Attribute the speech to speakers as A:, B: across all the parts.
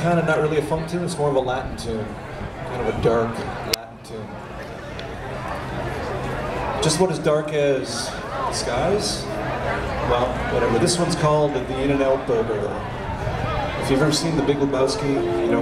A: kind of not really a funk tune, it's more of a Latin tune. Kind of a dark Latin tune. Just what as dark as the skies? Well, whatever. This one's called the In and Out Burger. If you've ever seen The Big Lebowski, you know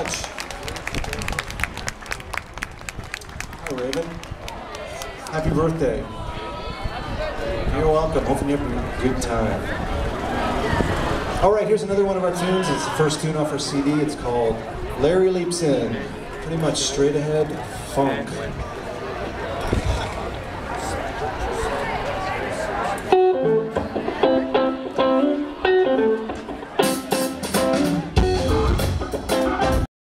A: what we're talking about. birthday. You're welcome. Hopefully you have a good time. All right, here's another one of our tunes. It's the first tune off our CD. It's called Larry Leaps In. Pretty much straight ahead funk.